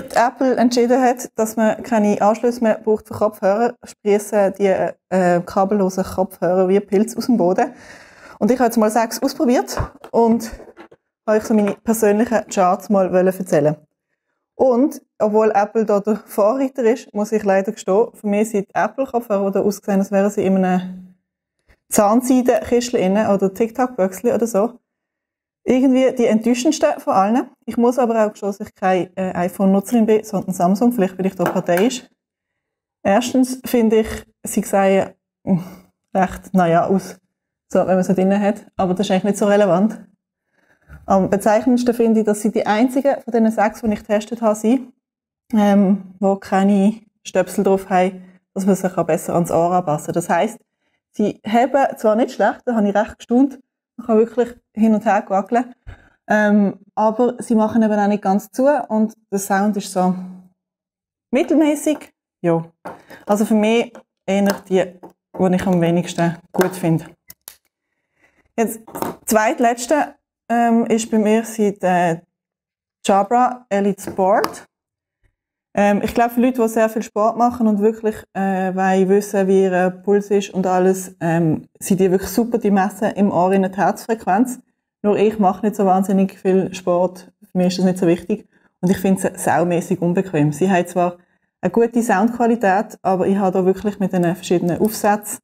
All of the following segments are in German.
Seit Apple entschieden hat, dass man keine Anschlüsse mehr braucht für Kopfhörer, sprießen die äh, kabellosen Kopfhörer wie Pilz aus dem Boden. Und ich habe jetzt mal sechs ausprobiert und euch so meine persönlichen Charts mal erzählen Und, obwohl Apple da der Vorreiter ist, muss ich leider gestehen, für mich sind Apple-Kopfhörer da ausgesehen, als wären sie in einem Zahnseidenkistchen oder TikTok-Böckchen oder so. Irgendwie die enttäuschendsten von allen. Ich muss aber auch dass ich kein äh, iPhone-Nutzerin bin, sondern Samsung. Vielleicht bin ich da parteiisch. Erstens finde ich, sie sehen hm, recht, naja, aus, so, wenn man sie drinnen hat. Aber das ist eigentlich nicht so relevant. Am bezeichnendsten finde ich, dass sie die einzigen von diesen sechs, die ich getestet habe, sind, ähm, wo keine Stöpsel drauf haben, dass man sich besser ans Ohr anpassen kann. Das heisst, sie haben zwar nicht schlecht, da habe ich recht gestaunt, man kann wirklich hin und her wackeln, ähm, aber sie machen eben auch nicht ganz zu und der Sound ist so mittelmäßig. Ja. Also für mich eher die, die ich am wenigsten gut finde. Jetzt, zweitletzte ähm, ist bei mir seit äh, Jabra Elite Sport. Ähm, ich glaube, für Leute, die sehr viel Sport machen und wirklich äh, wissen, wie ihr Puls ist und alles, ähm, sind die wirklich super, die messen im Ohr in der Herzfrequenz. Nur ich mache nicht so wahnsinnig viel Sport. Für mich ist das nicht so wichtig. Und ich finde es saumässig unbequem. Sie haben zwar eine gute Soundqualität, aber ich habe da wirklich mit den verschiedenen Aufsätzen,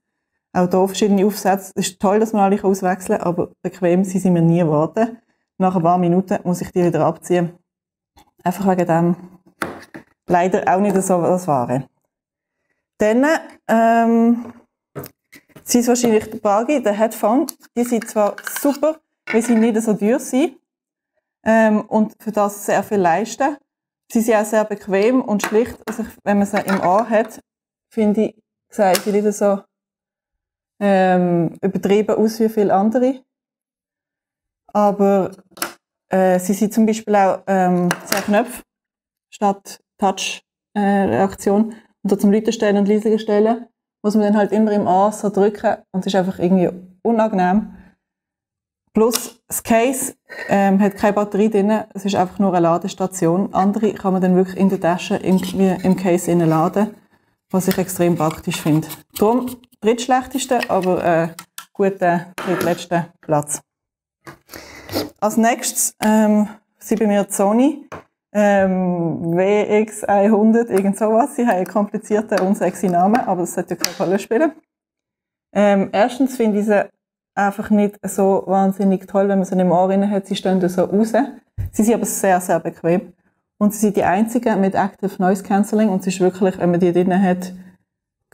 auch hier verschiedene Aufsätze, es ist toll, dass man alle auswechseln kann, aber bequem sind sie mir nie geworden. Nach ein paar Minuten muss ich die wieder abziehen. Einfach wegen dem leider auch nicht so das Wahre. Dann, ähm, sind wahrscheinlich der Bagi, der Headphone. Die sind zwar super, weil sie nicht so teuer sind, ähm, und für das sehr viel leisten. Sie sind auch sehr bequem und schlicht. Also, wenn man sie im Ohr hat, finde ich, sehen sie nicht so, ähm, übertrieben aus wie viele andere. Aber, äh, sie sind zum Beispiel auch, ähm, sehr Knöpfe statt Touch-Reaktion. Äh, und da zum Leute stellen und leise stellen, muss man dann halt immer im A so drücken und es ist einfach irgendwie unangenehm. Plus, das Case ähm, hat keine Batterie drin, es ist einfach nur eine Ladestation. Andere kann man dann wirklich in der Tasche im, im Case innen laden, was ich extrem praktisch finde. Darum drittschlechteste, aber äh, guter drittletzter Platz. Als nächstes ähm, sind bei mir Sony ähm, WX100, irgend sowas. Sie haben einen komplizierten, unsexy Namen, aber das sollte keine Rolle spielen. Ähm, erstens finde ich sie einfach nicht so wahnsinnig toll, wenn man sie im Ohr hat. Sie stehen da so raus. Sie sind aber sehr, sehr bequem. Und sie sind die einzigen mit Active Noise Cancelling. Und es ist wirklich, wenn man die drin hat,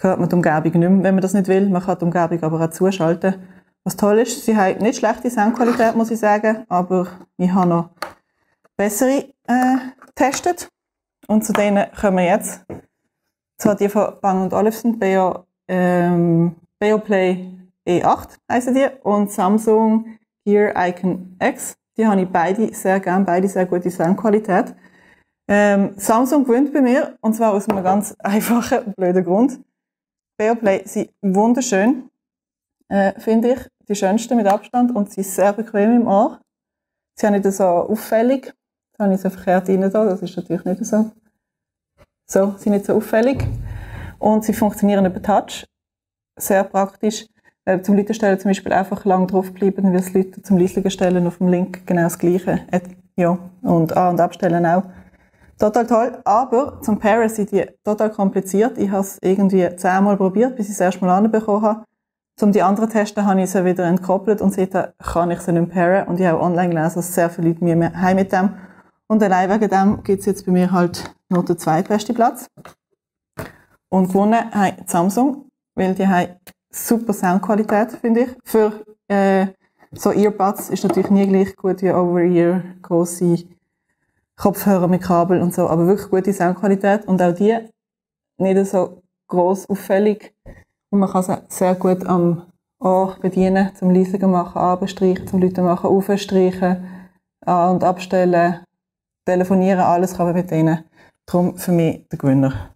hört man die Umgebung nicht mehr, wenn man das nicht will. Man kann die Umgebung aber auch zuschalten. Was toll ist, sie haben nicht schlechte Soundqualität, muss ich sagen, aber ich habe noch bessere äh, getestet. Und zu denen kommen wir jetzt. Zwar die von Bang Olufsen, BO, ähm, Beoplay E8 heißen die und Samsung Gear Icon X. Die habe ich beide sehr gern, beide sehr gute Soundqualität. Ähm, Samsung gewinnt bei mir und zwar aus einem ganz einfachen und blöden Grund. Beoplay sind wunderschön, äh, finde ich, die schönsten mit Abstand und sie sind sehr bequem im Ohr. Sie haben nicht so auffällig da habe ich so verkehrt rein da. Das ist natürlich nicht so. So, sind nicht so auffällig. Und sie funktionieren über Touch. Sehr praktisch. Äh, zum Leiterstellen zum Beispiel einfach lang draufbleiben, dann wird das Leute zum Leisligen auf dem Link genau das Gleiche. Äh, ja. Und an- und abstellen auch. Total toll. Aber zum Pairen sind die total kompliziert. Ich habe es irgendwie zehnmal probiert, bis ich es erstmal anbekommen habe. Zum die anderen testen habe ich sie wieder entkoppelt und seitdem kann ich sie nicht pairen. Und ich habe online gelesen, dass sehr viele Leute mir heim mit dem und allein wegen dem gibt es jetzt bei mir halt nur den zweitbesten Platz. Und gewonnen hat Samsung, weil die haben super Soundqualität, finde ich. Für äh, so Earbuds ist natürlich nie gleich gut wie Over-Ear, grosse Kopfhörer mit Kabel und so, aber wirklich gute Soundqualität und auch die nicht so gross auffällig und man kann sie sehr gut am Ohr bedienen, zum Leisigen machen, abstreichen, zum Leute machen, aufstreichen, an- und abstellen, telefonieren, alles kann man mit denen. Darum für mich der Gewinner.